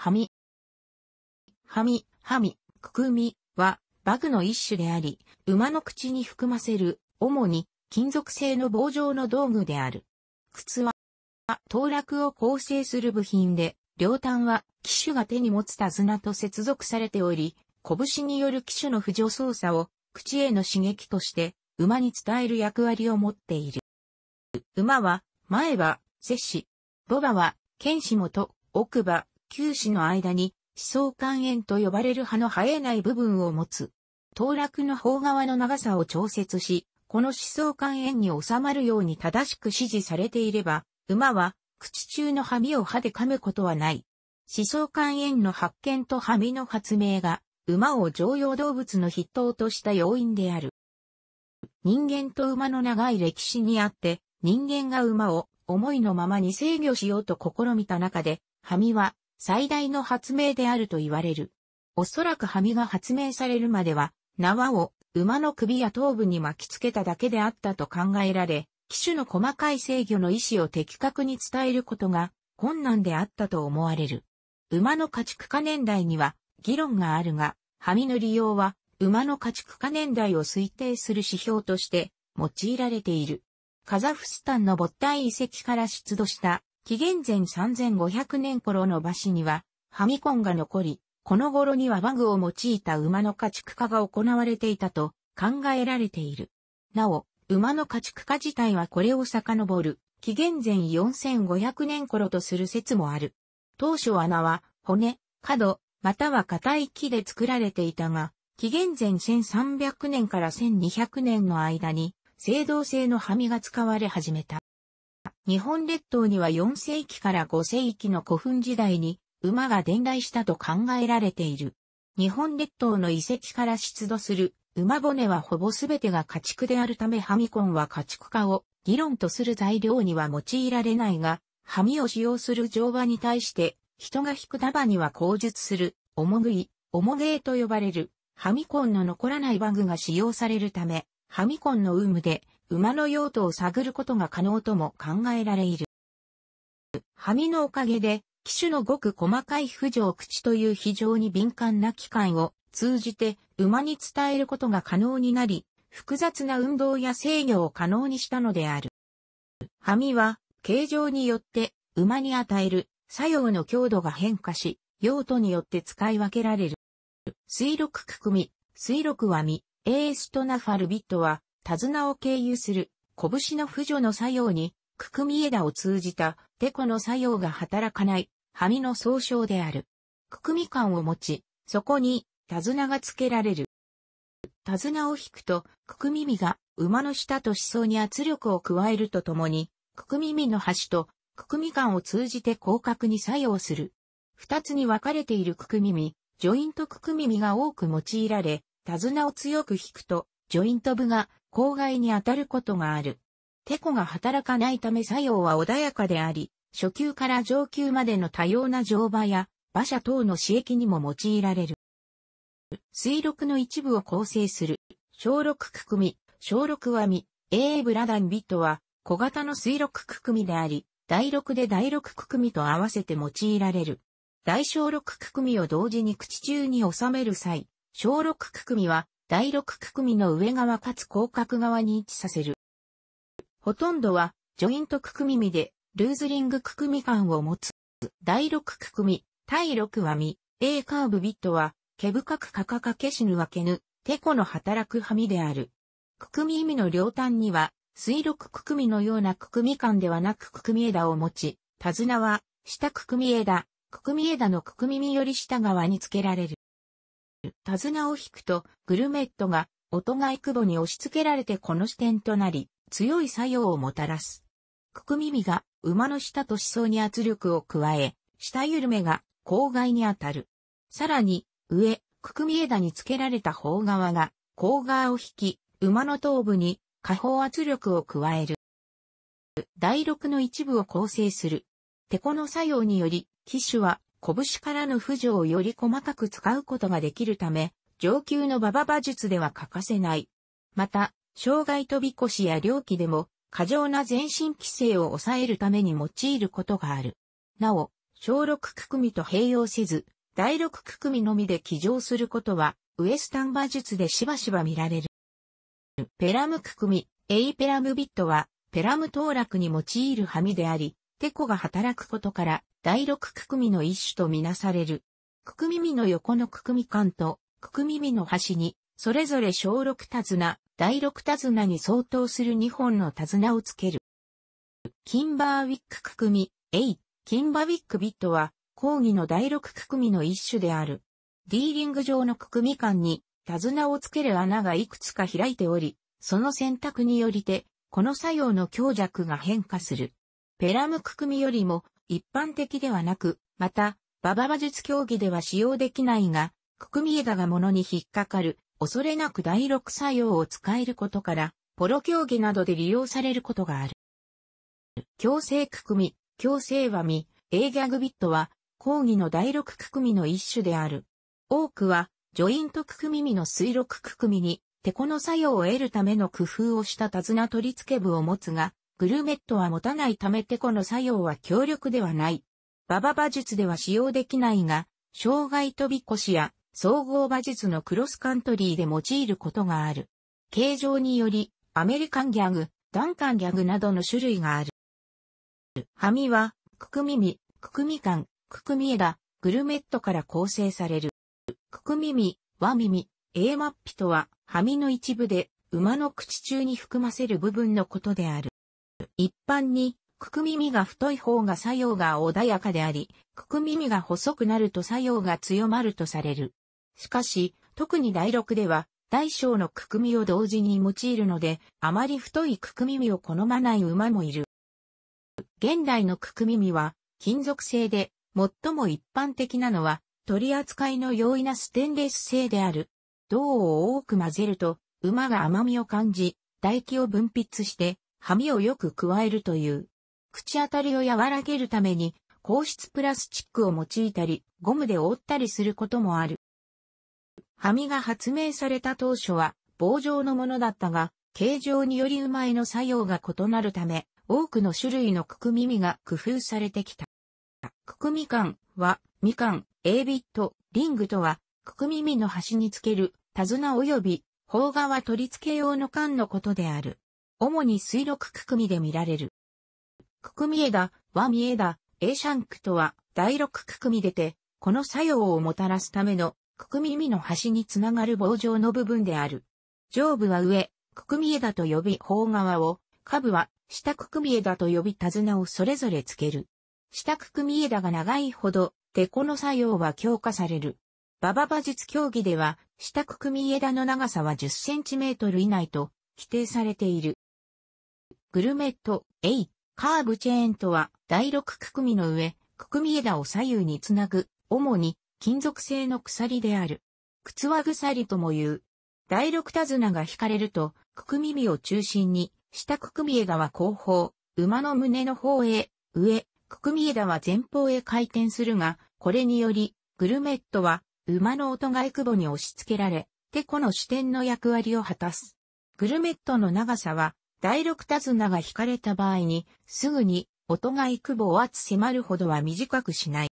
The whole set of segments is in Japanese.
はみ。はみ、はみ、くくみは、バグの一種であり、馬の口に含ませる、主に金属製の棒状の道具である。靴は、当落を構成する部品で、両端は騎手が手に持つ手綱と接続されており、拳による騎手の浮上操作を口への刺激として馬に伝える役割を持っている。馬は前歯、摂氏、母馬は剣士元、奥歯、球歯の間に思想間縁と呼ばれる歯の生えない部分を持つ。当落の方側の長さを調節し、この思想間縁に収まるように正しく指示されていれば、馬は口中の歯みを歯で噛むことはない。思想間縁の発見と歯みの発明が、馬を常用動物の筆頭とした要因である。人間と馬の長い歴史にあって、人間が馬を思いのままに制御しようと試みた中で、ハミは最大の発明であると言われる。おそらくハミが発明されるまでは、縄を馬の首や頭部に巻きつけただけであったと考えられ、機種の細かい制御の意思を的確に伝えることが困難であったと思われる。馬の家畜化年代には議論があるが、ハミの利用は馬の家畜化年代を推定する指標として用いられている。カザフスタンのボッタイ遺跡から出土した紀元前3500年頃の馬氏には、ハミコンが残り、この頃にはバグを用いた馬の家畜化が行われていたと考えられている。なお、馬の家畜化自体はこれを遡る、紀元前4500年頃とする説もある。当初穴は骨、角、または硬い木で作られていたが、紀元前1300年から1200年の間に、青銅製の網が使われ始めた。日本列島には4世紀から5世紀の古墳時代に馬が伝来したと考えられている。日本列島の遺跡から出土する馬骨はほぼすべてが家畜であるためハミコンは家畜化を議論とする材料には用いられないが、ハミを使用する乗馬に対して人が引く束には口述する、重食い、重芸と呼ばれる、ハミコンの残らないバグが使用されるため、ハミコンの有無で馬の用途を探ることが可能とも考えられる。ハミのおかげで、機種のごく細かい浮上口という非常に敏感な機関を通じて馬に伝えることが可能になり、複雑な運動や制御を可能にしたのである。ハミは、形状によって馬に与える作用の強度が変化し、用途によって使い分けられる。水力くくみ、水力はみ、エーストナファルビットは、手綱を経由する、拳の扶助の作用に、くくみ枝を通じた、テコの作用が働かない、はみの総称である。くくみ感を持ち、そこに、手綱が付けられる。手綱を引くと、くく耳が馬の下と思想に圧力を加えるとともに、くく耳の端とくくみ感を通じて広角に作用する。二つに分かれているくく耳、ジョイントくく耳が多く用いられ、手綱を強く引くと、ジョイント部が郊外に当たることがある。テコが働かないため作用は穏やかであり、初級から上級までの多様な乗馬や馬車等の刺激にも用いられる。水録の一部を構成する、小録くくみ、小録はみ、AA ブラダンビットは小型の水録くくみであり、第六で第六くくみと合わせて用いられる。大小六くくみを同時に口中に収める際、小六くくみは第六くくみの上側かつ広角側に位置させる。ほとんどはジョイントくくみみでルーズリングくくみ感を持つ。第六くくみ、第六はみ、A カーブビットは毛深くかかかけしぬわけぬ、テコの働くはみである。くくみ意味の両端には水力くくみのようなくくみ感ではなくくくみ枝を持ち、手綱は下くくみ枝、くくみ枝のくくみみより下側につけられる。手綱を引くと、グルメットが、音外久保に押し付けられてこの視点となり、強い作用をもたらす。くくみみが、馬の下と思想に圧力を加え、下緩めが、郊外に当たる。さらに、上、くくみ枝につけられた方側が、甲側を引き、馬の頭部に下方圧力を加える。第六の一部を構成する。テコの作用により、機種は拳からの浮上をより細かく使うことができるため、上級の馬場馬術では欠かせない。また、障害飛び越しや猟奇でも、過剰な全身規制を抑えるために用いることがある。なお、小六組と併用せず、第六組のみで騎乗することは、ウエスタン馬術でしばしば見られる。ペラム区組、エイペラムビットは、ペラム当落に用いるハミであり、テコが働くことから、第六組の一種とみなされる。クク耳の横のククミ管と、クク耳の端に、それぞれ小六手綱、第六手綱に相当する2本の手綱をつける。キンバーウィックくくみ、英、キンバウィックビットは、広義の大勒くくみの一種である。 Dリング状のくくみ環に、手綱をつける穴がいくつか開いており、その選択によりて、この作用の強弱が変化する。ペラムくくみよりも一般的ではなく、また、馬場馬術競技では使用できないが、くくみ枝が物に引っかかる、恐れなく大勒作用を使えることから、ポロ競技などで利用されることがある。強制ククミ、強制和み、A ギャグビットは、講義の第六区組の一種である。多くは、ジョイント区組みの水六区組に、テコの作用を得るための工夫をした手綱取り付け部を持つが、グルメットは持たないためテコの作用は強力ではない。ババ馬術では使用できないが、障害飛び越しや総合馬術のクロスカントリーで用いることがある。形状により、アメリカンギャグ、ダンカンギャグなどの種類がある。ハミは、ククミミ、ククミカン、ククミ枝、グルメットから構成される。ククミミ、ワミミ、エーマッピとは、ハミの一部で、馬の口中に含ませる部分のことである。一般に、クク耳が太い方が作用が穏やかであり、クク耳が細くなると作用が強まるとされる。しかし、特に第六では、大小のククミを同時に用いるので、あまり太いクク耳を好まない馬もいる。現代のクク耳は、金属製で、最も一般的なのは、取り扱いの容易なステンレス製である。銅を多く混ぜると、馬が甘みを感じ、唾液を分泌して、ハミをよく加えるという。口当たりを和らげるために、硬質プラスチックを用いたり、ゴムで覆ったりすることもある。ハミが発明された当初は棒状のものだったが、形状により馬への作用が異なるため、多くの種類のクク耳が工夫されてきた。ククミカンは、みかん、A ビット、リングとは、クク耳の端につける、手綱及び、方側取り付け用の缶のことである。主に水六ククミで見られる。ククミ枝、ワミ枝、A シャンクとは、第六ククミでて、この作用をもたらすための、クク耳の端につながる棒状の部分である。上部は上、ククミ枝と呼び方側を、下部は下くくみ枝と呼び手綱をそれぞれつける。下くくみ枝が長いほど、テコの作用は強化される。馬場馬術競技では、下くくみ枝の長さは10センチメートル以内と規定されている。グルメット、エイ、カーブチェーンとは、第6くくみの上、くくみ枝を左右につなぐ、主に金属製の鎖である。靴輪鎖とも言う。第6手綱が引かれると、くく耳を中心に下くくみ枝は後方、馬の胸の方へ、上、くくみ枝は前方へ回転するが、これにより、グルメットは、馬の音が久保に押し付けられ、テコの視点の役割を果たす。グルメットの長さは、大勒手綱が引かれた場合に、すぐに、おとがいくぼを圧迫るほどは短くしない。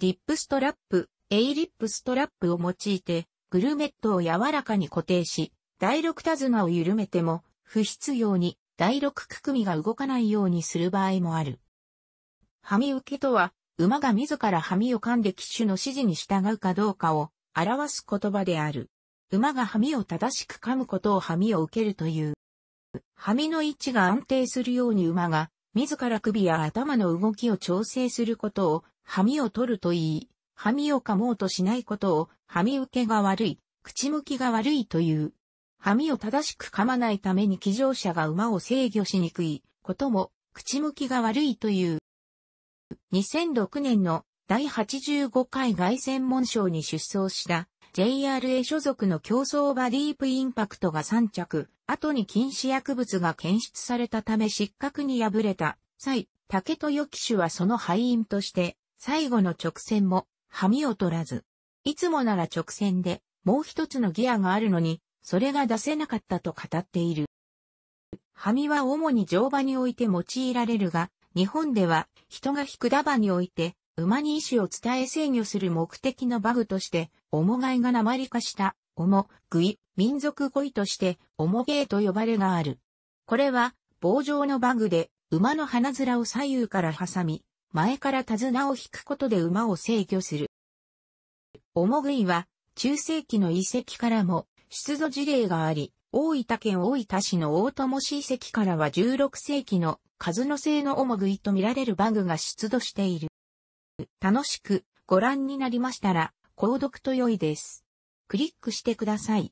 リップストラップ、英リップストラップを用いて、グルメットを柔らかに固定し、大勒手綱を緩めても、不必要に大勒くくみが動かないようにする場合もある。はみ受けとは、馬が自らはみを噛んで騎手の指示に従うかどうかを表す言葉である。馬がはみを正しく噛むことをはみを受けるという。はみの位置が安定するように馬が自ら首や頭の動きを調整することをはみを取ると言い、はみを噛もうとしないことをはみ受けが悪い、口向きが悪いという。はみを正しく噛まないために騎乗者が馬を制御しにくいことも口向きが悪いという。2006年の第85回外専門賞に出走した JRA 所属の競走馬ディープインパクトが3着、後に禁止薬物が検出されたため失格に敗れた際、竹豊騎手はその敗因として最後の直線もはみを取らず、いつもなら直線でもう一つのギアがあるのにそれが出せなかったと語っている。ハミは主に乗馬において用いられるが、日本では人が引くダ馬において馬に意思を伝え制御する目的のバグとして、重がいが鉛化した、重、食い、民族語彙として、重芸と呼ばれがある。これは、棒状のバグで、馬の鼻面を左右から挟み、前から手綱を引くことで馬を制御する。重食いは、中世紀の遺跡からも、出土事例があり、大分県大分市の大友市遺跡からは16世紀の数の性の重食いとみられるバグが出土している。楽しくご覧になりましたら、購読と良いです。クリックしてください。